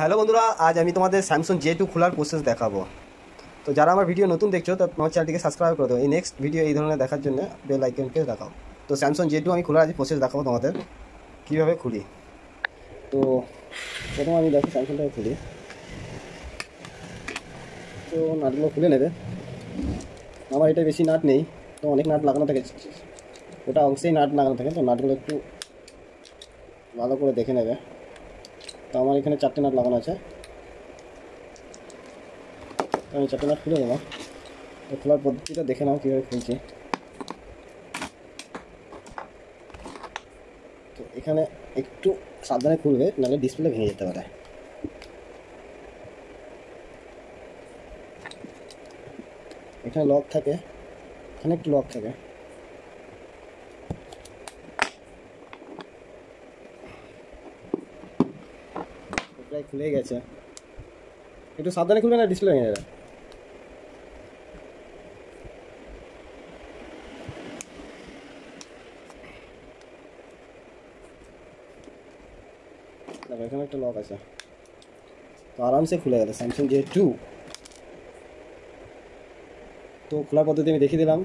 Hello বন্ধুরা, আজ আমি তোমাদের স্যামসং জে টু খোলার প্রসেস দেখাবো। তো যারা আমার ভিডিও নতুন দেখছ, তো আমার চ্যানেলটিকে সাবস্ক্রাইব করে দাও। এই নেক্সট ভিডিও এই ধরনের দেখার জন্য বেল আইকনকে দেখাও। তো স্যামসং জে টু আমি খোলার আজ প্রসেস দেখাবো তোমাদের, কীভাবে খুলি। তো প্রথম আমি দেখো স্যামসংটাকে খুলি। তো নাটগুলো খুলে নেবে। আমার এটা বেশি নাট নেই, তো অনেক নাট লাগানো থাকে। ওটা অংশেই নাট লাগানো থাকে, তো নাটগুলো একটু ভালো করে দেখে নেবে। তো আমার এখানে চারটে নাট লাগানো আছে। তো আমি চারটে নাট খুলে দেবো তো খোলার পদ্ধতিটা দেখে নাও কীভাবে খুলছি। তো এখানে একটু সাবধানে খুলবে, নাহলে ডিসপ্লে ভেঙে যেতে পারে। এখানে লক থাকে। এখানে একটু লক থাকে। প্রায় খুলে গেছে। একটু সাবধানে খুলবে না ডিসপ্লে ভেঙে যাবে? এখানে একটা লক আছে। তো আরামসে খুলে গেল স্যামসাং জে টু তো খোলার পদ্ধতি আমি দেখিয়ে দিলাম।